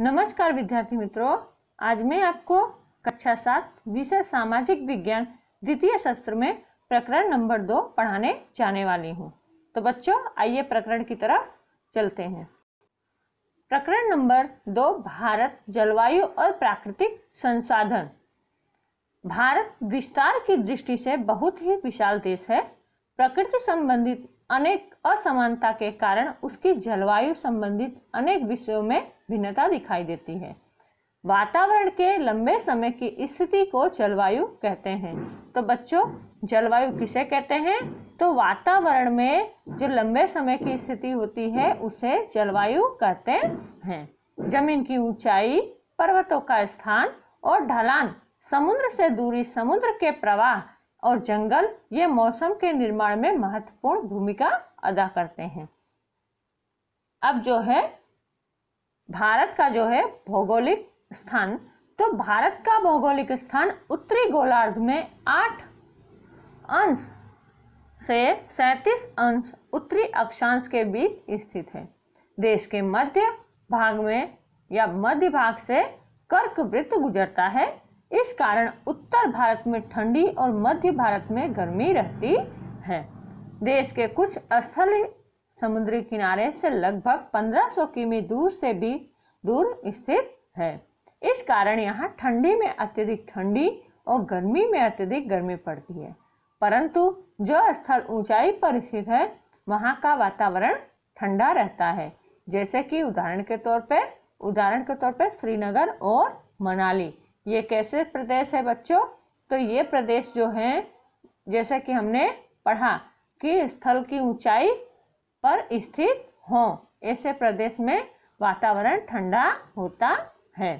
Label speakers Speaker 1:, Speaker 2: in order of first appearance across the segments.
Speaker 1: नमस्कार विद्यार्थी मित्रों, आज मैं आपको कक्षा सात, विषय सामाजिक विज्ञान, द्वितीय सत्र में प्रकरण नंबर दो पढ़ाने जाने वाली हूँ। तो बच्चों, आइए प्रकरण की तरफ़ चलते हैं। प्रकरण नंबर दो, भारत, जलवायु और प्राकृतिक संसाधन। भारत विस्तार की दृष्टि से बहुत ही विशाल देश है। प्रकृति संबंधित अनेक असमानता के कारण उसकी जलवायु संबंधित अनेक विषयों में भिन्नता दिखाई देती है। वातावरण के लंबे समय की स्थिति को जलवायु कहते हैं। तो बच्चों, जलवायु किसे कहते हैं? तो वातावरण में जो लंबे समय की स्थिति होती है, उसे जलवायु कहते हैं। ज़मीन की ऊंचाई, पर्वतों का स्थान और ढलान, समुद्र से दूरी, समुद्र के प्रवाह और जंगल, ये मौसम के निर्माण में महत्वपूर्ण भूमिका अदा करते हैं। अब जो है भारत का जो है भौगोलिक स्थान तो भारत का भौगोलिक स्थान उत्तरी गोलार्ध में आठ अंश से सैतीस अंश उत्तरी अक्षांश के बीच स्थित है। देश के मध्य भाग में या मध्य भाग से कर्क वृत्त गुजरता है। इस कारण उत्तर भारत में ठंडी और मध्य भारत में गर्मी रहती है। देश के कुछ स्थलीय समुद्री किनारे से लगभग 1500 किमी दूर से भी दूर स्थित है। इस कारण यहाँ ठंडी में अत्यधिक ठंडी और गर्मी में अत्यधिक गर्मी पड़ती है। परंतु जो स्थल ऊंचाई पर स्थित है, वहाँ का वातावरण ठंडा रहता है। जैसे कि उदाहरण के तौर पे, उदाहरण के तौर पे श्रीनगर और मनाली। ये कैसे प्रदेश है बच्चों? तो ये प्रदेश जो है, जैसे कि हमने पढ़ा कि स्थल की ऊंचाई पर स्थित हो। ऐसे प्रदेश में वातावरण ठंडा होता है।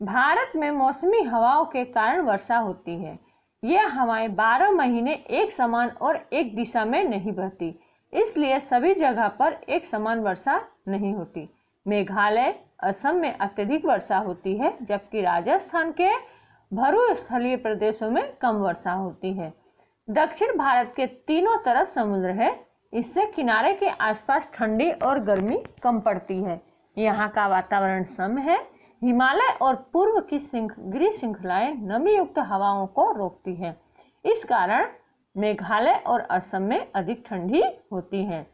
Speaker 1: भारत में मौसमी हवाओं के कारण वर्षा होती है। यह हवाएँ बारह महीने एक समान और एक दिशा में नहीं बहती, इसलिए सभी जगह पर एक समान वर्षा नहीं होती। मेघालय, असम में अत्यधिक वर्षा होती है, जबकि राजस्थान के भरू स्थलीय प्रदेशों में कम वर्षा होती है। दक्षिण भारत के तीनों तरफ़ समुद्र है। इससे किनारे के आसपास ठंडी और गर्मी कम पड़ती है। यहाँ का वातावरण सम है। हिमालय और पूर्व की गिरी श्रृंखलाएँ नमी युक्त हवाओं को रोकती है। इस कारण मेघालय और असम में अधिक ठंडी होती है।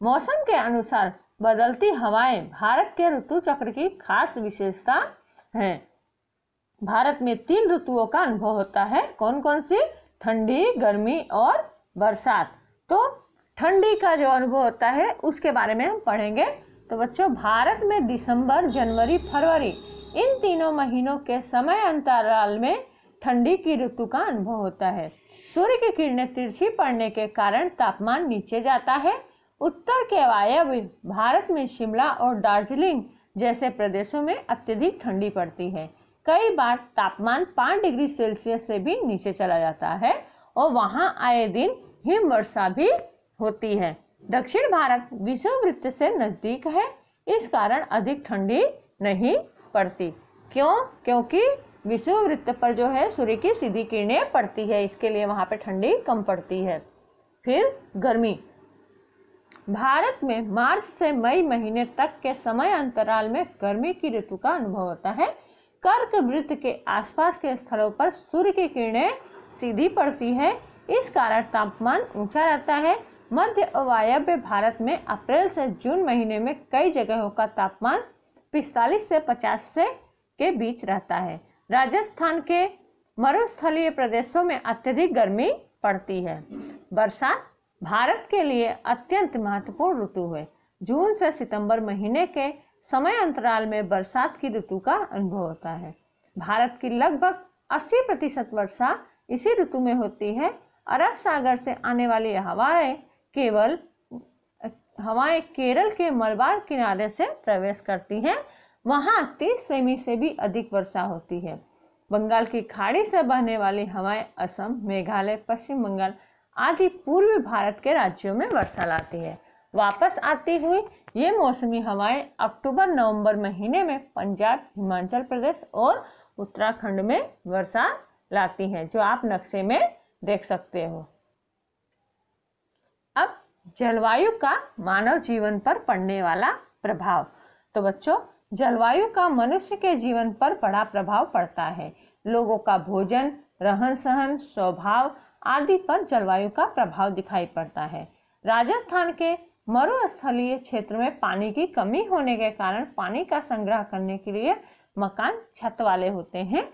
Speaker 1: मौसम के अनुसार बदलती हवाएँ भारत के ऋतु चक्र की खास विशेषता है। भारत में तीन ऋतुओं का अनुभव होता है। कौन कौन सी? ठंडी, गर्मी और बरसात। तो ठंडी का जो अनुभव होता है, उसके बारे में हम पढ़ेंगे। तो बच्चों, भारत में दिसंबर, जनवरी, फरवरी, इन तीनों महीनों के समय अंतराल में ठंडी की ऋतु का अनुभव होता है। सूर्य की किरणें तिरछी पड़ने के कारण तापमान नीचे जाता है। उत्तर के वायव्य भारत में शिमला और दार्जिलिंग जैसे प्रदेशों में अत्यधिक ठंडी पड़ती है। कई बार तापमान पाँच डिग्री सेल्सियस से भी नीचे चला जाता है और वहाँ आए दिन हिम वर्षा भी होती है। दक्षिण भारत विषुववृत्त से नज़दीक है, इस कारण अधिक ठंडी नहीं पड़ती। क्यों? क्योंकि विषुववृत्त पर जो है सूर्य की सीधी किरणें पड़ती है, इसके लिए वहाँ पर ठंडी कम पड़ती है। फिर गर्मी। भारत में मार्च से मई महीने तक के समय अंतराल में गर्मी की ऋतु का अनुभव होता है कर्क वृत्त के आसपास के स्थलों पर सूर्य की किरणें सीधी पड़ती है। इस कारण तापमान ऊँचा रहता है। मध्य वायव्य भारत में अप्रैल से जून महीने में कई जगहों का तापमान 45 से 50 से के बीच रहता है। राजस्थान के मरुस्थलीय प्रदेशों में अत्यधिक गर्मी पड़ती है। बरसात भारत के लिए अत्यंत महत्वपूर्ण ऋतु है। जून से सितंबर महीने के समय अंतराल में बरसात की ऋतु का अनुभव होता है। भारत की लगभग 80 प्रतिशत वर्षा इसी ऋतु में होती है। अरब सागर से आने वाली हवाएँ केवल, हवाएँ केरल के मलबार किनारे से प्रवेश करती हैं। वहाँ तीस सेमी से भी अधिक वर्षा होती है। बंगाल की खाड़ी से बहने वाली हवाएँ असम, मेघालय, पश्चिम बंगाल आदि पूर्वी भारत के राज्यों में वर्षा लाती है। वापस आती हुई ये मौसमी हवाएँ अक्टूबर, नवंबर महीने में पंजाब, हिमाचल प्रदेश और उत्तराखंड में वर्षा लाती हैं, जो आप नक्शे में देख सकते हो। अब जलवायु का मानव जीवन पर पड़ने वाला प्रभाव। तो बच्चों, जलवायु का मनुष्य के जीवन पर बड़ा प्रभाव पड़ता है। लोगों का भोजन रहन सहन स्वभाव आदि पर जलवायु का प्रभाव दिखाई पड़ता है। राजस्थान के मरुस्थलीय क्षेत्र में पानी की कमी होने के कारण पानी का संग्रह करने के लिए मकान छत वाले होते हैं।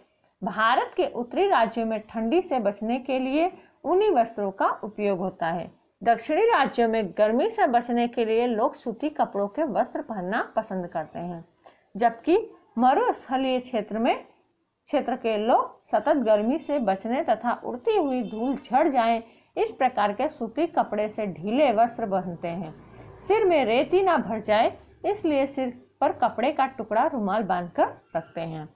Speaker 1: भारत के उत्तरी राज्यों में ठंडी से बचने के लिए ऊनी वस्त्रों का उपयोग होता है। दक्षिणी राज्यों में गर्मी से बचने के लिए लोग सूती कपड़ों के वस्त्र पहनना पसंद करते हैं, जबकि मरुस्थलीय क्षेत्र में, क्षेत्र के लोग सतत गर्मी से बचने तथा उड़ती हुई धूल झड़ जाए इस प्रकार के सूती कपड़े से ढीले वस्त्र पहनते हैं। सिर में रेती ना भर जाए, इसलिए सिर पर कपड़े का टुकड़ा रुमाल बांधकर रखते हैं।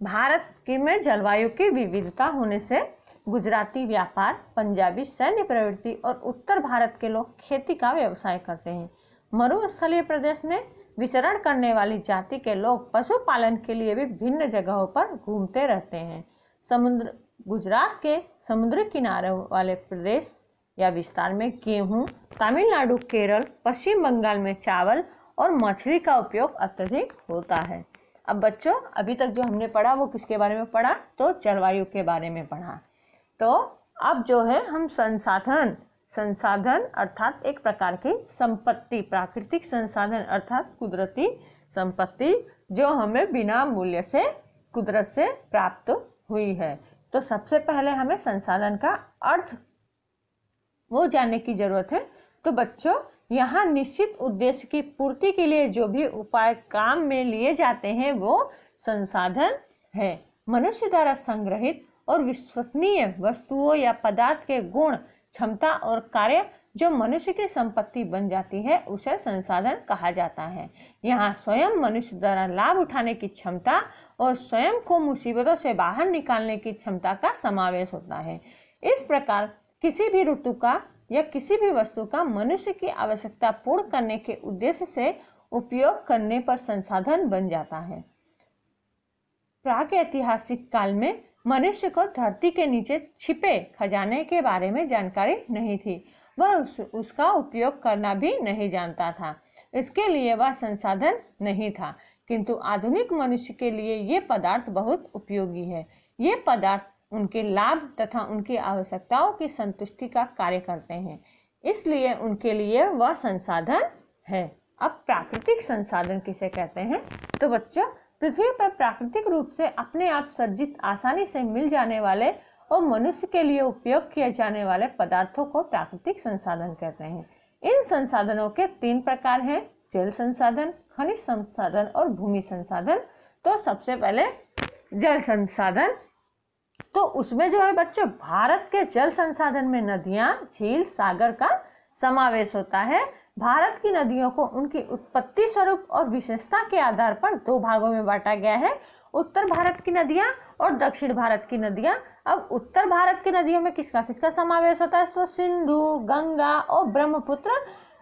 Speaker 1: भारत की में जलवायु की विविधता होने से गुजराती व्यापार, पंजाबी सैन्य प्रवृत्ति और उत्तर भारत के लोग खेती का व्यवसाय करते हैं। मरुस्थलीय प्रदेश में विचरण करने वाली जाति के लोग पशुपालन के लिए भी भिन्न जगहों पर घूमते रहते हैं। समुद्र गुजरात के समुद्र किनारे वाले प्रदेश या विस्तार में गेहूँ, तमिलनाडु, केरल, पश्चिम बंगाल में चावल और मछली का उपयोग अत्यधिक होता है। अब बच्चों, अभी तक जो हमने पढ़ा, वो किसके बारे में पढ़ा? तो जलवायु के बारे में पढ़ा। तो अब जो है, हम संसाधन संसाधन अर्थात एक प्रकार की संपत्ति, प्राकृतिक संसाधन अर्थात कुदरती संपत्ति, जो हमें बिना मूल्य से, कुदरत से प्राप्त हुई है। तो सबसे पहले हमें संसाधन का अर्थ वो जानने की ज़रूरत है। तो बच्चों, यहाँ निश्चित उद्देश्य की पूर्ति के लिए जो भी उपाय काम में लिए जाते हैं, वो संसाधन है। मनुष्य द्वारा संग्रहित और विश्वसनीय वस्तुओं या पदार्थ के गुण, क्षमता और कार्य जो मनुष्य की संपत्ति बन जाती है, उसे संसाधन कहा जाता है। यहाँ स्वयं मनुष्य द्वारा लाभ उठाने की क्षमता और स्वयं को मुसीबतों से बाहर निकालने की क्षमता का समावेश होता है। इस प्रकार किसी भी ऋतु का या किसी भी वस्तु का मनुष्य की आवश्यकता पूर्ण करने के उद्देश्य से उपयोग करने पर संसाधन बन जाता है। प्राग ऐतिहासिक काल में मनुष्य को धरती के नीचे छिपे खजाने के बारे में जानकारी नहीं थी। वह उस, उसका उपयोग करना भी नहीं जानता था। इसके लिए वह संसाधन नहीं था। किंतु आधुनिक मनुष्य के लिए ये पदार्थ बहुत उपयोगी है। ये पदार्थ उनके लाभ तथा उनकी आवश्यकताओं की संतुष्टि का कार्य करते हैं। इसलिए उनके लिए वह संसाधन है। अब प्राकृतिक संसाधन किसे कहते हैं? तो बच्चों पृथ्वी पर प्राकृतिक रूप से अपने आप सर्जित आसानी से मिल जाने वाले और मनुष्य के लिए उपयोग किए जाने वाले पदार्थों को प्राकृतिक संसाधन कहते हैं। इन संसाधनों के तीन प्रकार हैं, जल संसाधन, खनिज संसाधन और भूमि संसाधन। तो सबसे पहले जल संसाधन। तो उसमें जो है बच्चों, भारत के जल संसाधन में नदियाँ, झील, सागर का समावेश होता है। भारत की नदियों को उनकी उत्पत्ति स्वरूप और विशेषता के आधार पर दो भागों में बांटा गया है। उत्तर भारत की नदियाँ और दक्षिण भारत की नदियाँ। अब उत्तर भारत की नदियों में किसका किसका समावेश होता है? तो सिंधु, गंगा और ब्रह्मपुत्र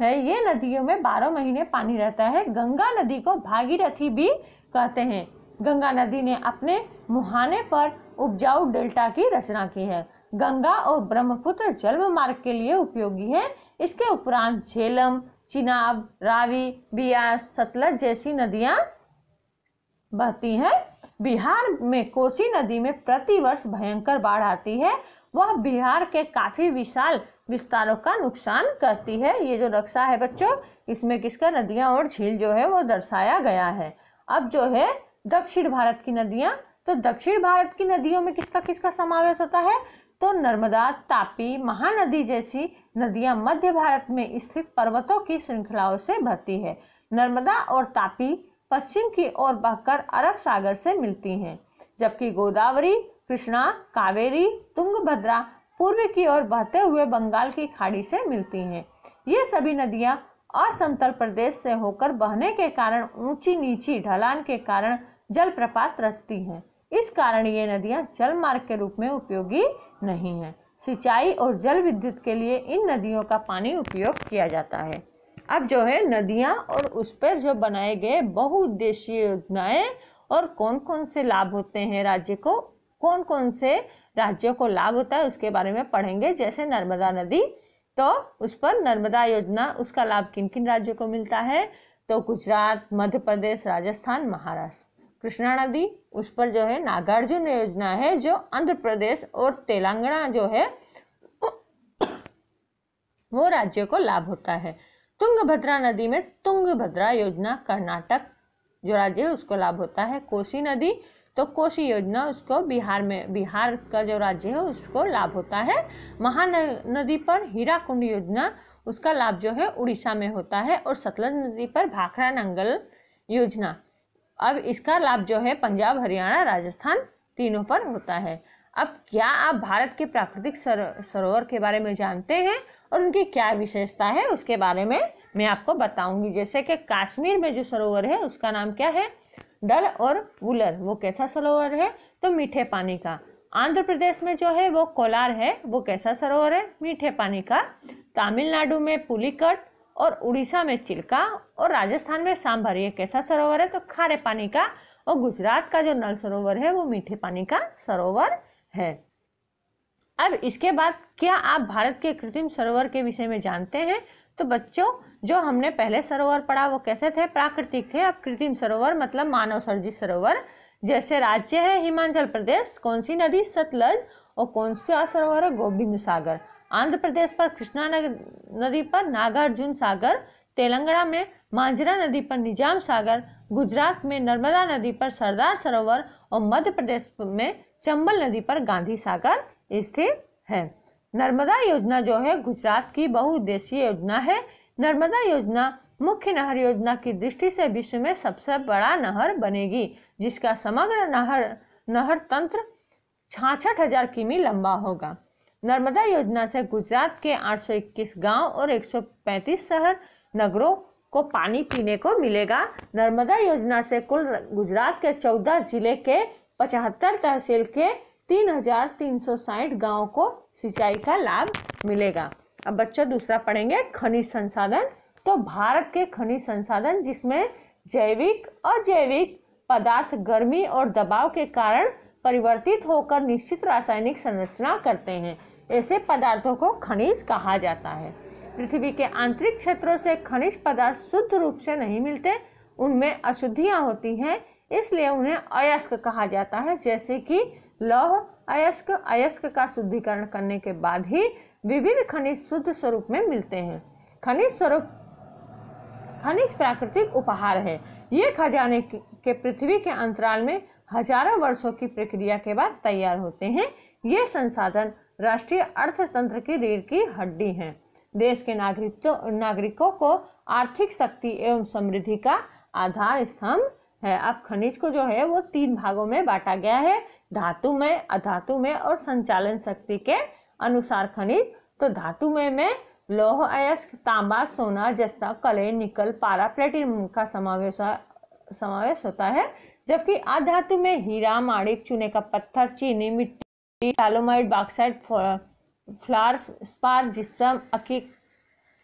Speaker 1: है। ये नदियों में बारह महीने पानी रहता है। गंगा नदी को भागीरथी भी कहते हैं। गंगा नदी ने अपने मुहाने पर उपजाऊ डेल्टा की रचना की है। गंगा और ब्रह्मपुत्र जल मार्ग के लिए उपयोगी है। इसके उपरांत झेलम, चिनाब, रावी, बियास, सतलज जैसी नदियाँ बहती हैं। बिहार में कोसी नदी में प्रतिवर्ष भयंकर बाढ़ आती है। वह बिहार के काफ़ी विशाल विस्तारों का नुकसान करती है। ये जो नक्शा है बच्चों, इसमें किसका नदियाँ और झील जो है वो दर्शाया गया है। अब जो है दक्षिण भारत की नदियाँ तो दक्षिण भारत की नदियों में किसका किसका समावेश होता है? तो नर्मदा, तापी, महानदी जैसी नदियाँ मध्य भारत में स्थित पर्वतों की श्रृंखलाओं से भरती है। नर्मदा और तापी पश्चिम की ओर बहकर अरब सागर से मिलती हैं, जबकि गोदावरी, कृष्णा, कावेरी, तुंगभद्रा पूर्व की ओर बहते हुए बंगाल की खाड़ी से मिलती हैं। ये सभी नदियाँ असमतल प्रदेश से होकर बहने के कारण ऊँची नीची ढलान के कारण जलप्रपात रचती हैं। इस कारण ये नदियाँ जल मार्ग के रूप में उपयोगी नहीं है। सिंचाई और जल विद्युत के लिए इन नदियों का पानी उपयोग किया जाता है। अब जो है नदियाँ और उस पर जो बनाए गए बहुउद्देशीय योजनाएँ और कौन कौन से लाभ होते हैं राज्य को? कौन कौन से राज्यों को लाभ होता है उसके बारे में पढ़ेंगे। जैसे नर्मदा नदी तो उस पर नर्मदा योजना, उसका लाभ किन किन राज्यों को मिलता है? तो गुजरात, मध्य प्रदेश, राजस्थान, महाराष्ट्र। कृष्णा नदी, उस पर जो है नागार्जुन योजना है, जो आंध्र प्रदेश और तेलंगाना जो है, वो राज्यों को लाभ होता है। तुंगभद्रा नदी में तुंगभद्रा योजना कर्नाटक जो राज्य है, उसको लाभ होता है। कोसी नदी तो कोसी योजना उसको बिहार में, बिहार का जो राज्य है, उसको लाभ होता है। महानदी पर हीराकुंड योजना, उसका लाभ जो है, उड़ीसा में होता है और सतलज नदी पर भाखड़ा नंगल योजना। अब इसका लाभ जो है, पंजाब, हरियाणा, राजस्थान तीनों पर होता है। अब क्या आप भारत के प्राकृतिक सरोवर के बारे में जानते हैं? और उनकी क्या विशेषता है, उसके बारे में मैं आपको बताऊँगी। जैसे कि कश्मीर में जो सरोवर है, उसका नाम क्या है? डल और वुलर। वो कैसा सरोवर है? तो मीठे पानी का। आंध्र प्रदेश में जो है, वो कोलार है। वो कैसा सरोवर है? मीठे पानी का। तमिलनाडु में पुलिकट और उड़ीसा में चिल्का और राजस्थान में सांभर। ये कैसा सरोवर है? तो खारे पानी का। और गुजरात का जो नल सरोवर है, वो मीठे पानी का सरोवर है। अब इसके बाद क्या आप भारत के कृत्रिम सरोवर के विषय में जानते हैं? तो बच्चों, जो हमने पहले सरोवर पढ़ा, वो कैसे थे? प्राकृतिक थे। अब कृत्रिम सरोवर मतलब मानव सर्जित सरोवर, जैसे राज्य है हिमाचल प्रदेश कौन सी नदी? सतलज और कौन सा सरोवर है? गोविंद सागर। आंध्र प्रदेश पर कृष्णा नदी पर नागार्जुन सागर, तेलंगाना में मांजरा नदी पर निज़ाम सागर, गुजरात में नर्मदा नदी पर सरदार सरोवर और मध्य प्रदेश में चंबल नदी पर गांधी सागर। स्थित है। नर्मदा योजना जो है, गुजरात की बहुउद्देशीय योजना है। नर्मदा योजना मुख्य नहर योजना की दृष्टि से विश्व में सबसे बड़ा नहर बनेगी, जिसका समग्र नहर नहर तंत्र छाछठ हज़ार किमी लंबा होगा। नर्मदा योजना से गुजरात के 821 गाँव और 135 शहर नगरों को पानी पीने को मिलेगा। नर्मदा योजना से कुल गुजरात के 14 ज़िले के 75 तहसील के तीन हज़ार तीन सौ साठ गाँव को सिंचाई का लाभ मिलेगा। अब बच्चों, दूसरा पढ़ेंगे खनिज संसाधन। तो भारत के खनिज संसाधन जिसमें जैविक, अजैविक पदार्थ गर्मी और दबाव के कारण परिवर्तित होकर निश्चित रासायनिक संरचना करते हैं, ऐसे पदार्थों को खनिज कहा जाता है। पृथ्वी के आंतरिक क्षेत्रों से खनिज पदार्थ शुद्ध रूप से नहीं मिलते, उनमें अशुद्धियाँ होती हैं, इसलिए उन्हें अयस्क कहा जाता है, जैसे कि लौह, अयस्क अयस्क का शुद्धिकरण करने के बाद ही विभिन्न खनिज शुद्ध स्वरूप में मिलते हैं। खनिज स्वरूप, खनिज प्राकृतिक उपहार है। ये खजाने के पृथ्वी के अंतराल में हज़ारों वर्षों की प्रक्रिया के बाद तैयार होते हैं। ये संसाधन राष्ट्रीय अर्थतंत्र की रीढ़ की हड्डी हैं। देश के नागरिकों नागरिकों को आर्थिक शक्ति एवं समृद्धि का आधार स्तंभ है। अब खनिज को जो है वो तीन भागों में बांटा गया है। धातु में, अधातु में और संचालन शक्ति के अनुसार खनिज। तो धातु में में लौह, अयस्क, तांबा, सोना, जस्ता कले निकल, पारा, प्लेटिनम का समावेश समावेश होता है। जबकि अधातु में हीरा, माणिक, चूने का पत्थर, चीनी, मिट्टी dolomite bauxite flour, spar, gypsum, अकी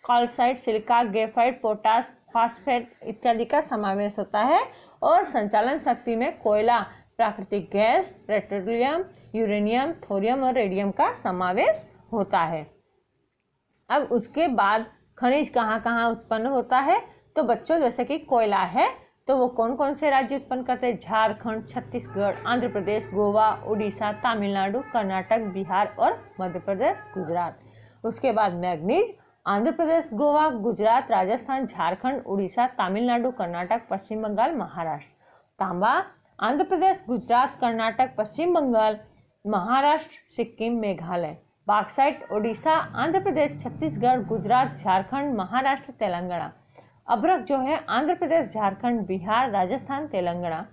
Speaker 1: कॉलसाइड सिलिका, ग्रेफाइट, पोटास, फास्फेट इत्यादि का समावेश होता है। और संचालन शक्ति में कोयला प्राकृतिक गैस, पेट्रोलियम, यूरेनियम, थोरियम और रेडियम का समावेश होता है। अब उसके बाद खनिज कहाँ कहाँ उत्पन्न होता है? तो बच्चों, जैसे कि कोयला है तो वो कौन कौन से राज्य उत्पन्न करते हैं? झारखंड, छत्तीसगढ़, आंध्र प्रदेश, गोवा, उड़ीसा, तमिलनाडु, कर्नाटक, बिहार और मध्य प्रदेश, गुजरात। उसके बाद मैग्नीज, आंध्र प्रदेश, गोवा, गुजरात, राजस्थान, झारखंड, उड़ीसा, तमिलनाडु, कर्नाटक, पश्चिम बंगाल, महाराष्ट्र। तांबा आंध्र प्रदेश, गुजरात, कर्नाटक, पश्चिम बंगाल, महाराष्ट्र, सिक्किम, मेघालय बाक्साइट ओडिशा, आंध्र प्रदेश, छत्तीसगढ़, गुजरात, झारखंड, महाराष्ट्र, तेलंगाना। अभ्रक जो है आंध्र प्रदेश, झारखंड, बिहार, राजस्थान, तेलंगाना।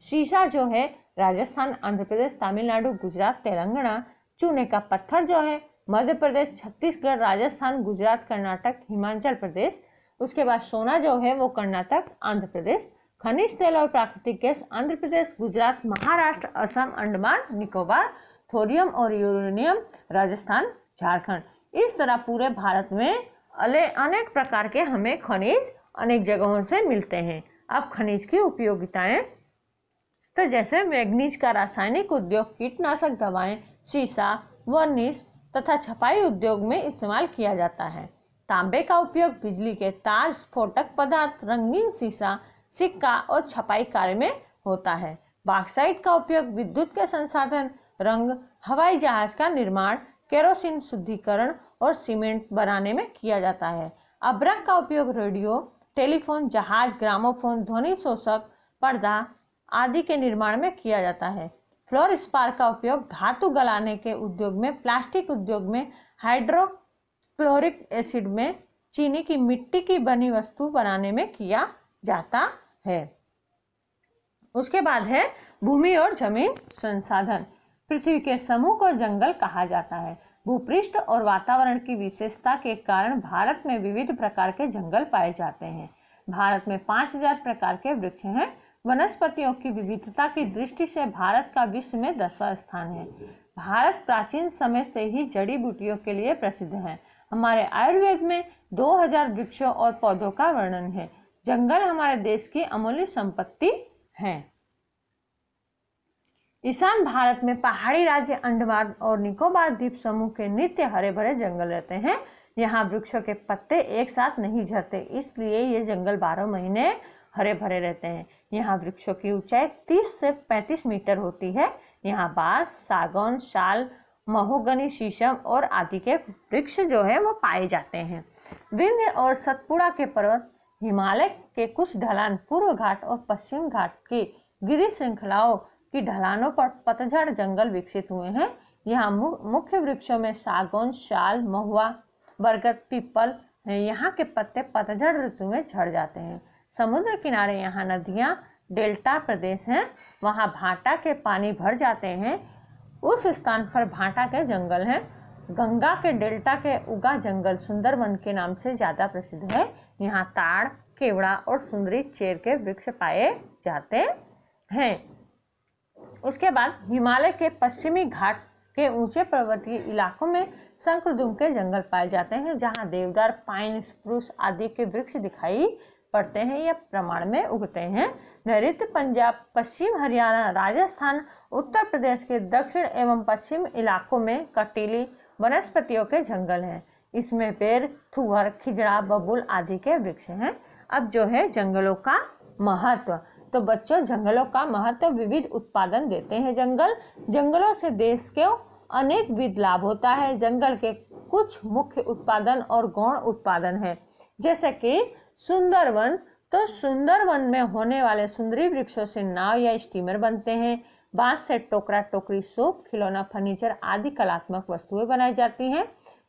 Speaker 1: शीशा जो है राजस्थान, आंध्र प्रदेश, तमिलनाडु, गुजरात, तेलंगाना। चूने का पत्थर जो है मध्य प्रदेश, छत्तीसगढ़, राजस्थान, गुजरात, कर्नाटक, हिमाचल प्रदेश। उसके बाद सोना जो है वो कर्नाटक, आंध्र प्रदेश। खनिज, तेल और प्राकृतिक गैस आंध्र प्रदेश, गुजरात, महाराष्ट्र, असम, अंडमान, निकोबार, थोरियम और यूरेनियम, राजस्थान, झारखंड। इस तरह पूरे भारत में अनेक प्रकार के हमें खनिज अनेक जगहों से मिलते हैं। अब खनिज की उपयोगिताएँ। तो जैसे मैग्नीज का रासायनिक उद्योग, कीटनाशक दवाएँ, शीशा, वर्निश तथा छपाई उद्योग में इस्तेमाल किया जाता है। तांबे का उपयोग बिजली के तार, स्फोटक पदार्थ, रंगीन शीशा सिक्का और छपाई कार्य में होता है। बाक्साइट का उपयोग विद्युत के संसाधन, रंग, हवाई जहाज़ का निर्माण, केरोसिन शुद्धिकरण और सीमेंट बनाने में किया जाता है। अब्रक का उपयोग रेडियो, टेलीफोन, जहाज़, ग्रामोफोन, ध्वनि शोषक, पर्दा आदि के निर्माण में किया जाता है। फ्लोर स्पार्क का उपयोग धातु गलाने के उद्योग में, प्लास्टिक उद्योग में हाइड्रोक्लोरिक एसिड में, चीनी की मिट्टी की बनी वस्तु बनाने में किया जाता है। उसके बाद है भूमि और ज़मीन संसाधन। पृथ्वी के समूह को जंगल कहा जाता है। भूपृष्ठ और वातावरण की विशेषता के कारण भारत में विविध प्रकार के जंगल पाए जाते हैं। भारत में 5000 प्रकार के वृक्ष हैं। वनस्पतियों की विविधता की दृष्टि से भारत का विश्व में दसवां स्थान है। भारत प्राचीन समय से ही जड़ी बूटियों के लिए प्रसिद्ध है। हमारे आयुर्वेद में 2000 वृक्षों और पौधों का वर्णन है। जंगल हमारे देश की अमूल्य संपत्ति है। ईशान भारत में पहाड़ी राज्य अंडमान और निकोबार द्वीप समूह के नित्य हरे भरे जंगल रहते हैं। यहाँ वृक्षों के पत्ते एक साथ नहीं झरते इसलिए ये जंगल बारह महीने हरे भरे रहते हैं। यहाँ वृक्षों की ऊंचाई 30 से 35 मीटर होती है। यहाँ बाँस सागौन, शाल, महोगनी, शीशम और आदि के वृक्ष जो है, वो पाए जाते हैं। विंध्य और सतपुड़ा के पर्वत हिमालय के कुछ ढलान पूर्व घाट और पश्चिम घाट की गिरी श्रृंखलाओं की ढलानों पर पतझड़ जंगल विकसित हुए हैं। यहाँ मुख्य वृक्षों में सागौन, शाल, महुआ, बरगद, पीपल यहाँ के पत्ते पतझड़ ऋतु में झड़ जाते हैं। समुद्र किनारे यहाँ नदियाँ, डेल्टा प्रदेश हैं। वहाँ भाटा के पानी भर जाते हैं। उस स्थान पर भाटा के जंगल हैं। गंगा के डेल्टा के उगा जंगल सुंदरवन के नाम से ज़्यादा प्रसिद्ध है। यहाँ ताड़, केवड़ा और सुंदरी चेर के वृक्ष पाए जाते हैं। उसके बाद हिमालय के पश्चिमी घाट के ऊँचे पर्वतीय इलाकों में शंखदुम के जंगल पाए जाते हैं, जहाँ देवदार, पाइन स्प्रूस आदि के वृक्ष दिखाई पड़ते हैं या प्रमाण में उगते हैं। नैऋत्य पंजाब, पश्चिम हरियाणा, राजस्थान, उत्तर प्रदेश के दक्षिण एवं पश्चिम इलाकों में कटीली वनस्पतियों के जंगल हैं। इसमें पेड़, थुअर, खिजड़ा, बबुल आदि के वृक्ष हैं। अब जो है जंगलों का महत्व। तो बच्चों, जंगलों का महत्व विविध उत्पादन देते हैं जंगल। जंगलों से देश के अनेक विध लाभ होता है। जंगल के कुछ मुख्य उत्पादन और गौण उत्पादन है। जैसे कि सुंदरवन। तो सुंदरवन में होने वाले सुंदरी वृक्षों से नाव या स्टीमर बनते हैं। बाँस से टोकरा टोकरी सूप, खिलौना फर्नीचर आदि कलात्मक वस्तुएँ बनाई जाती हैं।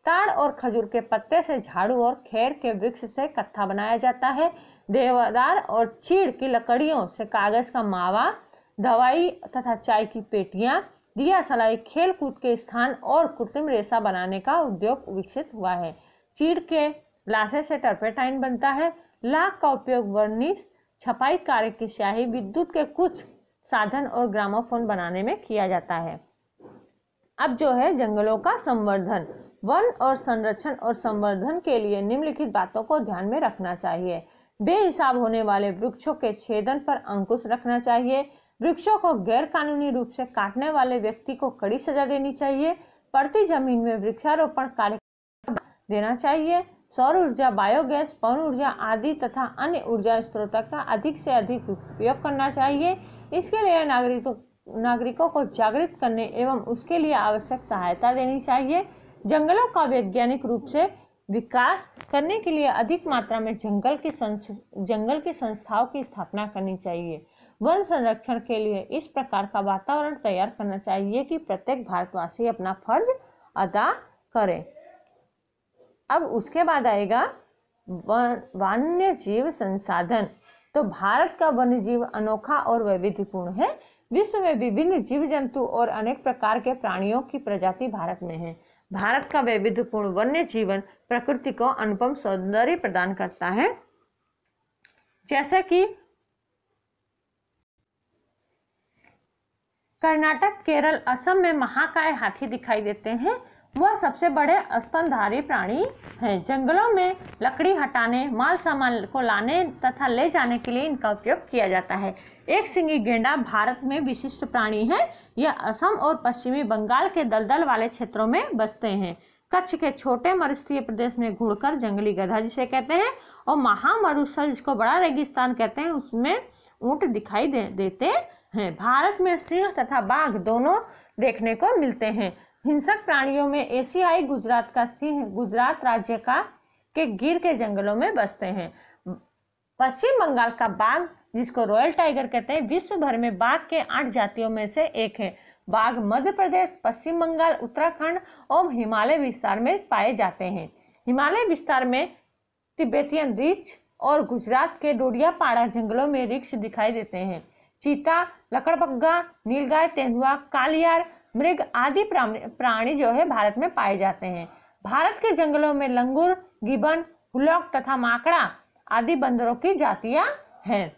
Speaker 1: ताड़ और खजूर के पत्ते से झाड़ू और खेर के वृक्ष से कत्था बनाया जाता है। देवदार और चीड़ की लकड़ियों से कागज़ का मावा, दवाई तथा चाय की पेटियाँ दिया सलाई खेल कूद के स्थान और कृत्रिम रेशा बनाने का उद्योग विकसित हुआ है। चीड़ के लाशे से टर्पेटाइन बनता है। लाख का उपयोग वर्निश, छपाई कार्य की स्याही, विद्युत के कुछ साधन और ग्रामोफोन बनाने में किया जाता है। अब जो है जंगलों का संवर्धन। वन और संरक्षण और संवर्धन के लिए निम्नलिखित बातों को ध्यान में रखना चाहिए। बेहिसाब होने वाले वृक्षों के छेदन पर अंकुश रखना चाहिए। वृक्षों को गैर कानूनी रूप से काटने वाले व्यक्ति को कड़ी सजा देनी चाहिए। प्रति ज़मीन में वृक्षारोपण कार्य देना चाहिए। सौर ऊर्जा, बायोगैस, पवन ऊर्जा आदि तथा अन्य ऊर्जा स्रोतों का अधिक से अधिक उपयोग करना चाहिए। इसके लिए नागरिकों नागरिकों को जागृत करने एवं उसके लिए आवश्यक सहायता देनी चाहिए। जंगलों का वैज्ञानिक रूप से विकास करने के लिए अधिक मात्रा में जंगल की जंगल की संस्थाओं की स्थापना करनी चाहिए। वन संरक्षण के लिए इस प्रकार का वातावरण तैयार करना चाहिए कि प्रत्येक भारतवासी अपना फ़र्ज़ अदा करे। अब उसके बाद आएगा वन्य जीव संसाधन। तो भारत का वन्य जीव अनोखा और वैविध्यपूर्ण है। विश्व में विभिन्न जीव जंतु और अनेक प्रकार के प्राणियों की प्रजाति भारत में है। भारत का वैविध्यपूर्ण वन्य जीवन प्रकृति को अनुपम सौंदर्य प्रदान करता है। जैसे कि कर्नाटक, केरल, असम में महाकाय हाथी दिखाई देते हैं। वह सबसे बड़े स्तनधारी प्राणी हैं। जंगलों में लकड़ी हटाने माल सामान को लाने तथा ले जाने के लिए इनका उपयोग किया जाता है। एक सिंगी गेंडा भारत में विशिष्ट प्राणी है। यह असम और पश्चिमी बंगाल के दलदल वाले क्षेत्रों में बसते हैं। कच्छ के छोटे मरुस्थलीय प्रदेश में घुड़कर जंगली गधा जिसे कहते हैं और महामरुस्थल जिसको बड़ा रेगिस्तान कहते हैं उसमें ऊँट दिखाई दे, देते हैं। भारत में सिंह तथा बाघ दोनों देखने को मिलते हैं। हिंसक प्राणियों में एशियाई गुजरात का सिंह गुजरात राज्य का के गिर के जंगलों में बसते हैं। पश्चिम बंगाल का बाघ, जिसको रॉयल टाइगर कहते हैं विश्व भर में बाघ के आठ जातियों में से एक है। बाघ मध्य प्रदेश, पश्चिम बंगाल, उत्तराखंड और हिमालय विस्तार में पाए जाते हैं। हिमालय विस्तार में तिब्बतियन रिछ और गुजरात के डोडियापाड़ा जंगलों में रिक्ष दिखाई देते हैं। चीता, लकड़बग्गा, नीलगाय, तेंदुआ, कालियार मृग आदि प्राणी जो है भारत में पाए जाते हैं। भारत के जंगलों में लंगूर, गिबन, हुलॉक तथा माकड़ा आदि बंदरों की जातियाँ हैं।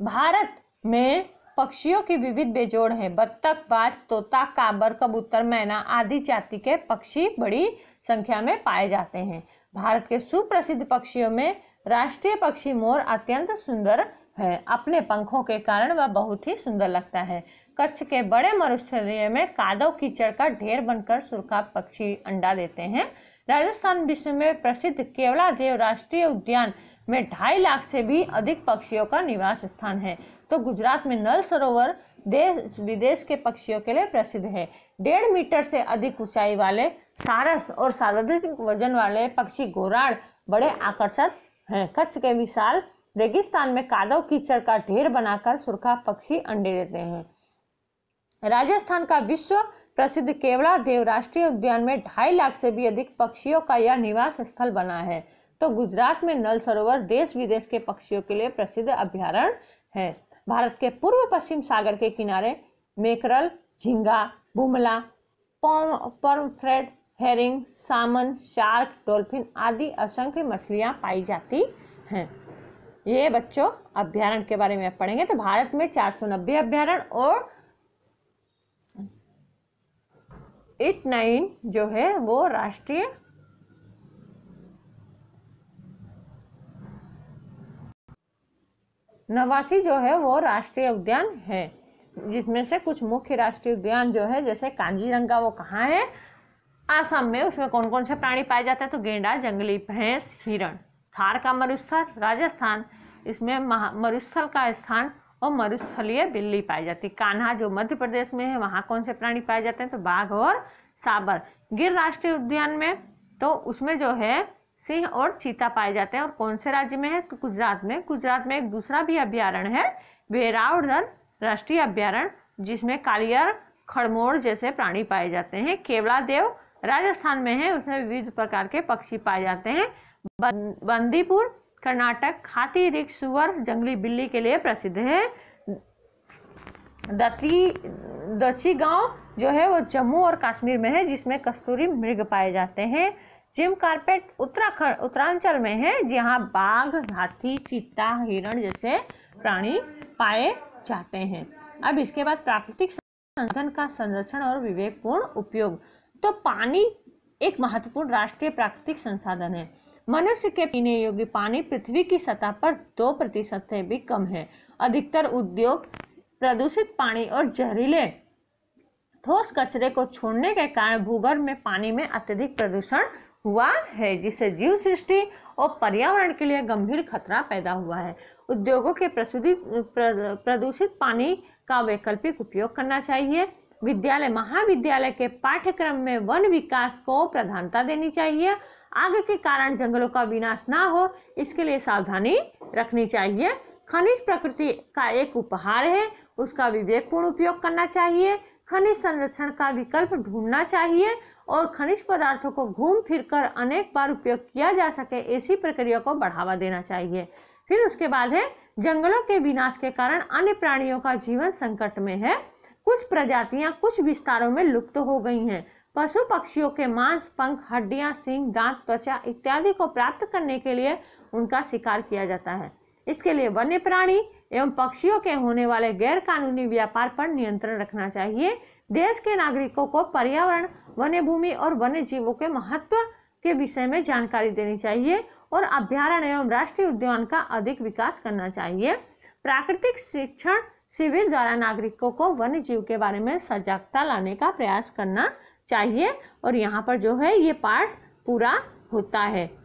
Speaker 1: भारत में पक्षियों की विविध बेजोड़ है। बत्तख, बाज, तोता, काबर, कबूतर, मैना आदि जाति के पक्षी बड़ी संख्या में पाए जाते हैं। भारत के सुप्रसिद्ध पक्षियों में राष्ट्रीय पक्षी मोर अत्यंत सुंदर है। अपने पंखों के कारण वह बहुत ही सुंदर लगता है। कच्छ के बड़े मरुस्थलीय में कादव कीचड़ का ढेर बनकर सुरखा पक्षी अंडा देते हैं। राजस्थान विश्व में प्रसिद्ध केवला देव राष्ट्रीय उद्यान में ढाई लाख से भी अधिक पक्षियों का निवास स्थान है। तो गुजरात में नल सरोवर देश, विदेश के पक्षियों के लिए प्रसिद्ध है। डेढ़ मीटर से अधिक ऊंचाई वाले सारस और सार्वधिक वज़न वाले पक्षी घोराड़ बड़े आकर्षक हैं। कच्छ के विशाल रेगिस्तान में कादव कीचड़ का ढेर बनाकर सुरखा पक्षी अंडे देते हैं। राजस्थान का विश्व प्रसिद्ध केवड़ा देव राष्ट्रीय उद्यान में ढाई लाख से भी अधिक पक्षियों का यह निवास स्थल बना है। तो गुजरात में नल सरोवर देश विदेश के पक्षियों के लिए प्रसिद्ध अभ्यारण्य है। भारत के पूर्व पश्चिम सागर के किनारे मेकरल, झिंगा, बुमला परफ्रेड हेरिंग, सामन, शार्क, डॉल्फिन आदि असंख्य मछलियाँ पाई जाती हैं। ये बच्चों अभ्यारण्य के बारे में आप पढ़ेंगे तो भारत में चार सौ नब्बे अभ्यारण्य और एट नाइन जो है वो राष्ट्रीय नवासी जो है वो राष्ट्रीय उद्यान है, जिसमें से कुछ मुख्य राष्ट्रीय उद्यान जो है, जैसे कांजीरंगा वो कहाँ है? आसाम में, उसमें कौन कौन से प्राणी पाए जाते हैं? तो गेंडा, जंगली भैंस, हिरण। थार का मरुस्थल, राजस्थान। इसमें मरुस्थल का स्थान और मरुस्थलीय बिल्ली पाई जाती। है कान्हा जो मध्य प्रदेश में है, वहाँ कौन से प्राणी पाए जाते हैं? तो बाघ और साबर। गिर राष्ट्रीय उद्यान में तो उसमें जो है, सिंह और चीता पाए जाते हैं। और कौन से राज्य में है? तो गुजरात में। गुजरात में एक दूसरा भी अभ्यारण्य है वेरावदर राष्ट्रीय अभ्यारण्य जिसमें कालियर खड़मोड़ जैसे प्राणी पाए जाते हैं। केवला देव राजस्थान में है, उसमें विविध प्रकार के पक्षी पाए जाते हैं। बंदीपुर, कर्नाटक हाथी रिक्स सुअर, जंगली बिल्ली के लिए प्रसिद्ध है। दती दची गाँव जो है वो जम्मू और कश्मीर में है, जिसमें कस्तूरी मृग पाए जाते हैं। जिम कारपेट उत्तराखंड, उत्तरांचल में है, जहाँ बाघ, हाथी, चीता, हिरण जैसे प्राणी पाए जाते हैं। अब इसके बाद प्राकृतिक संसाधन का संरक्षण और विवेकपूर्ण उपयोग। तो पानी एक महत्वपूर्ण राष्ट्रीय प्राकृतिक संसाधन है। मनुष्य के पीने योग्य पानी पृथ्वी की सतह पर दो प्रतिशत से भी कम है। अधिकतर उद्योग प्रदूषित पानी और जहरीले ठोस कचरे को छोड़ने के कारण भूगर्भ में पानी में अत्यधिक प्रदूषण हुआ है, जिससे जीव सृष्टि और पर्यावरण के लिए गंभीर खतरा पैदा हुआ है। उद्योगों के प्रसूदित प्रदूषित पानी का वैकल्पिक उपयोग करना चाहिए। विद्यालय, महाविद्यालय के पाठ्यक्रम में वन विकास को प्रधानता देनी चाहिए। आग के कारण जंगलों का विनाश ना हो, इसके लिए सावधानी रखनी चाहिए। खनिज प्रकृति का एक उपहार है, उसका विवेकपूर्ण उपयोग करना चाहिए। खनिज संरक्षण का विकल्प ढूंढना चाहिए और खनिज पदार्थों को घूम फिर कर अनेक बार उपयोग किया जा सके ऐसी प्रक्रिया को बढ़ावा देना चाहिए। फिर उसके बाद है, जंगलों के विनाश के कारण अन्य प्राणियों का जीवन संकट में है। कुछ प्रजातियाँ कुछ विस्तारों में लुप्त हो गई हैं। पशु पक्षियों के मांस, पंख, हड्डियाँ सिंह दांत, त्वचा इत्यादि को प्राप्त करने के लिए उनका शिकार किया जाता है। इसके लिए वन्य प्राणी एवं पक्षियों के होने वाले गैर कानूनी व्यापार पर नियंत्रण रखना चाहिए। देश के नागरिकों को पर्यावरण वन्य भूमि और वन्य जीवों के महत्व के विषय में जानकारी देनी चाहिए और अभ्यारण्य एवं राष्ट्रीय उद्यान का अधिक विकास करना चाहिए। प्राकृतिक शिक्षण शिविर द्वारा नागरिकों को वन्य जीव के बारे में सजगता लाने का प्रयास करना चाहिए। और यहाँ पर जो है, ये पार्ट पूरा होता है।